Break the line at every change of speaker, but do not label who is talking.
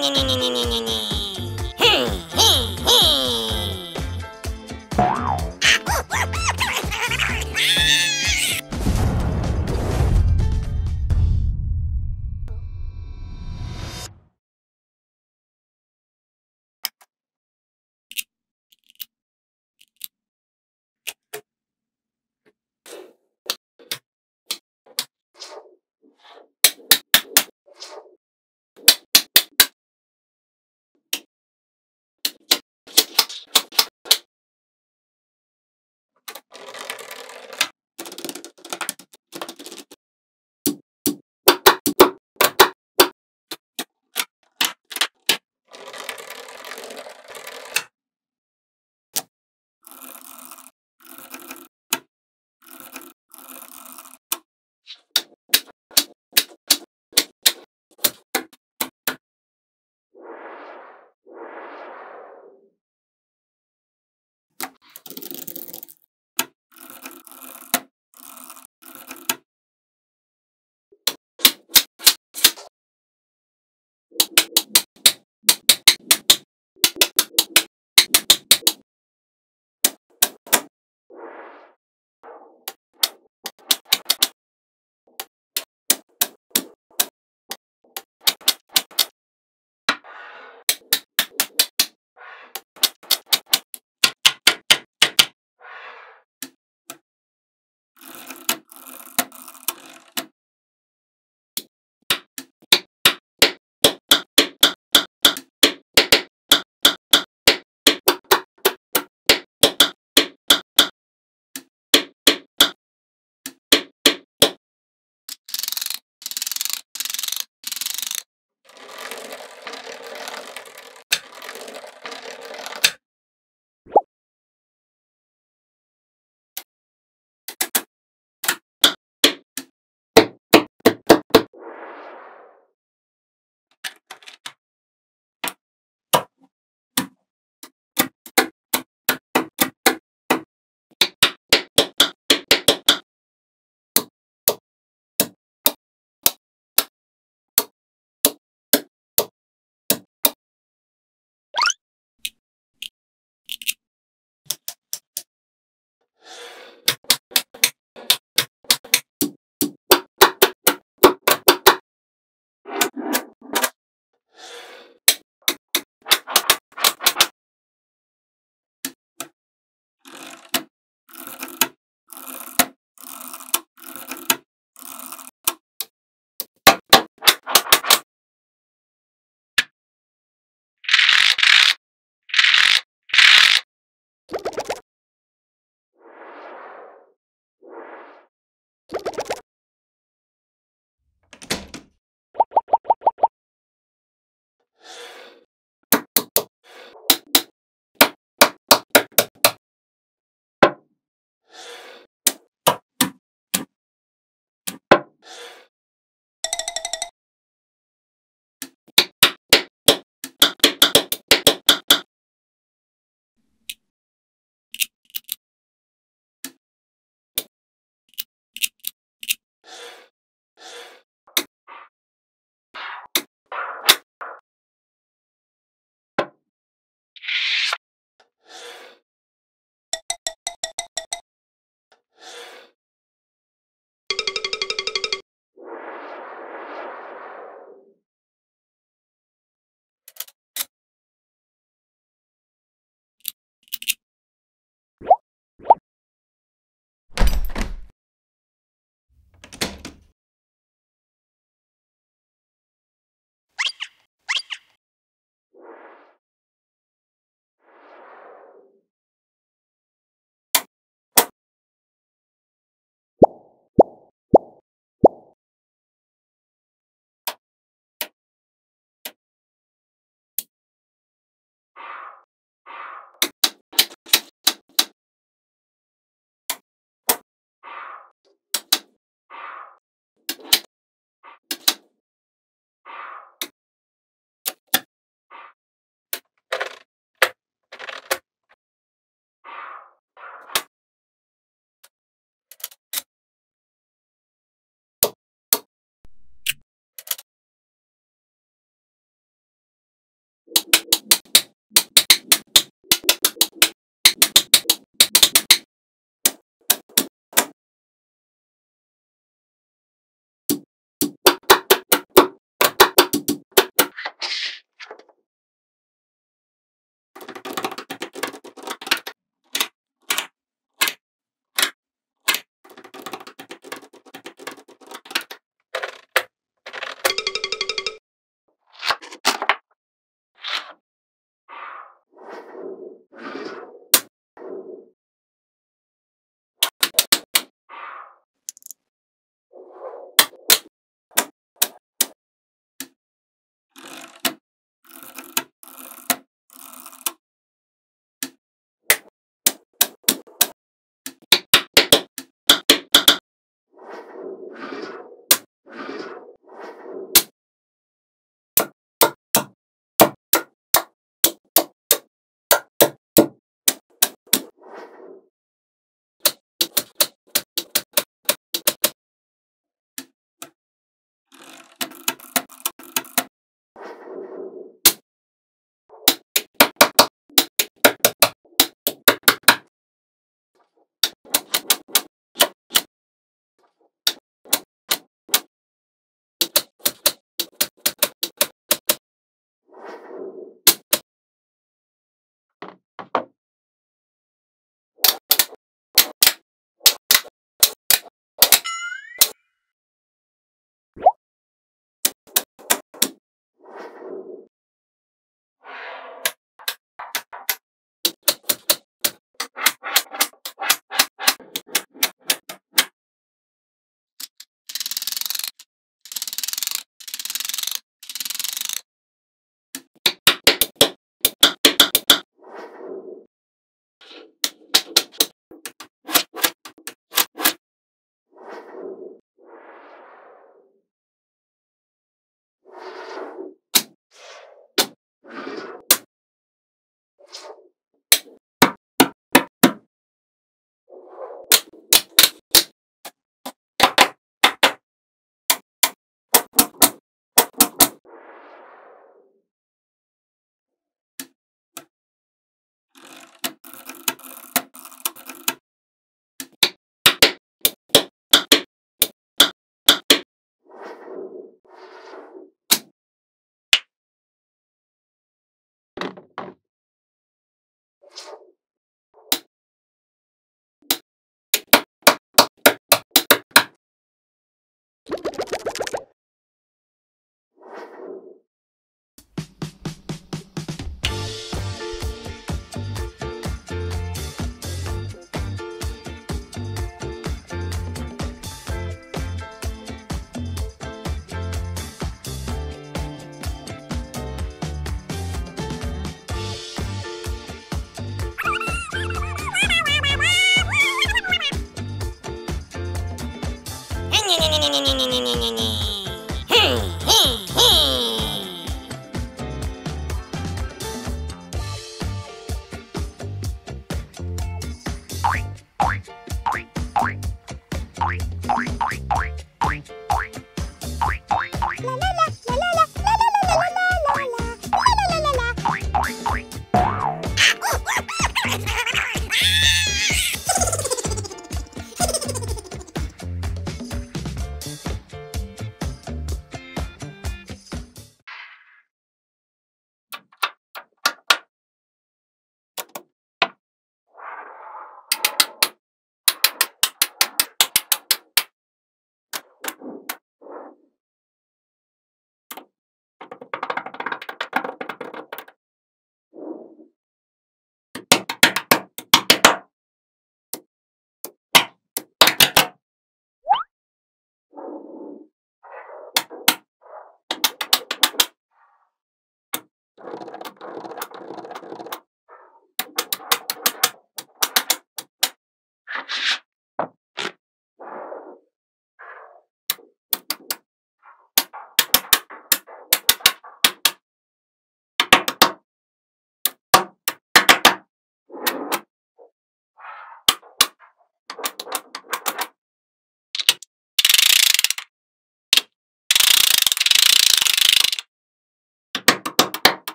nee nee nee nee nee